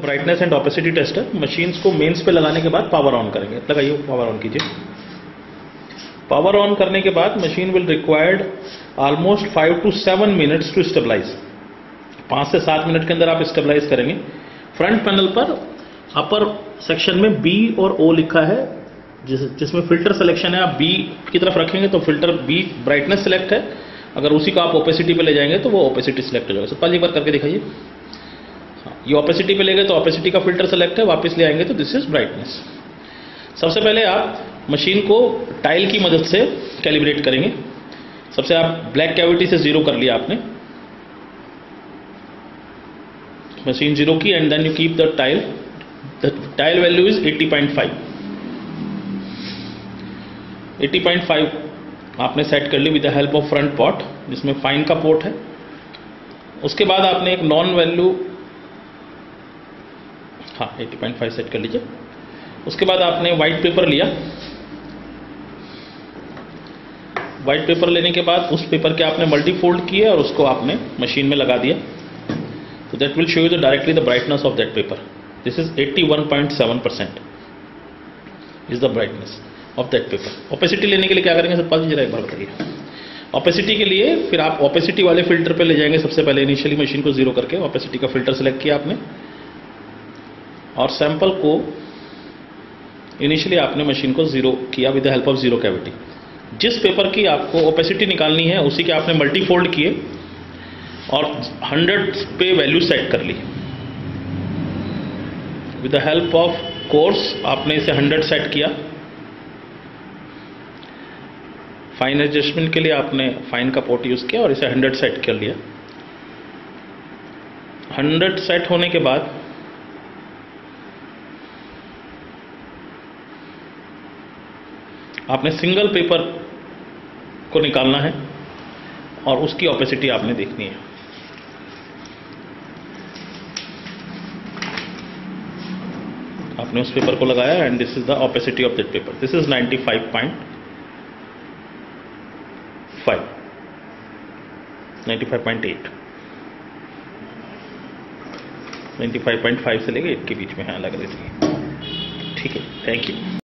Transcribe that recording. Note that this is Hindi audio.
Brightness and opacity tester machines को मेंस पे लगाने के बाद पावर ऑन करेंगे। लगाइए पावर ऑन कीजिए। पावर ऑन करने के बाद machine will required almost five to seven minutes to stabilise पाँच से सात मिनट के अंदर आप स्टेबलाइज करेंगे। फ्रंट पैनल पर अपर सेक्शन में बी और ओ लिखा है। जिस, जिसमें फ़िल्टर सिलेक्शन है, आप बी की तरफ़ रखेंगे तो फ़िल्टर बी ब्राइटनेस सिलेक्ट है। अगर उसी को आप ओपेसिटी पे ले जाएँगे तो वो ओपेसिटी सिलेक्ट हो जाएगा। सतपाल जी बार करके दिखाइए। ये ओपेसिटी पे ले गए तो ओपेसिटी का फ़िल्टर सेलेक्ट है, वापस ले आएँगे तो दिस इज़ ब्राइटनेस सबसे पहले आप मशीन को टाइल की मदद से कैलिब्रेट करेंगे. सबसे आप ब्लैक कैविटी से ज़ीरो कर लिया आपने. मशीन ज़ीरो की and then you keep the tile the tile value is 80.5 80.5 आपने सेट कर ली with the help of front pot जिसमें फाइन का पोर्ट है. उसके बाद आपने एक नॉन वैल्यू हाँ 80.5 सेट कर लीजिए। उसके बाद आपने वाइट पेपर लिया। वाइट पेपर लेने के बाद उस पेपर के आपने मल्टी फोल्ड किए और उसको आपने मशीन में लगा दिया। तो that will show you the directly the brightness of that paper this is 81.7 percent is the brightness of that paper opacity लेने के लिए क्या करेंगे? सतपाल जी जरा एक बार बताइए। ओपेसिटी के लिए फिर आप ओपेसिटी वाले फ़िल्टर पे ले जाएँगे सबसे पहले इनिशियली मशीन को ज़ीरो करके। ओपेसिटी का फ़िल्टर सेलेक्ट किया आपने। और सैंपल को इनिशियली आपने मशीन को ज़ीरो किया with the help of zero cavity जिस पेपर की आपको ओपेसिटी निकालनी है, उसी के आपने मल्टी फोल्ड किए और 100 पे वैल्यू सेट कर ली। With the help of course आपने इसे 100 सेट किया। फाइन एडजस्टमेंट के लिए आपने फाइन का पोर्ट यूज़ किया और इसे 100 सेट कर लिया। 100 सेट होने के बाद आपने सिंगल पेपर को निकालना है और उसकी ऑपेसिटी आपने देखनी है। आपने उस पेपर को लगाया and this is the opacity of that paper this is 95.5 95.8 95.5 से लेके 8 के बीच में है अलग अलग ठीक है थैंक यू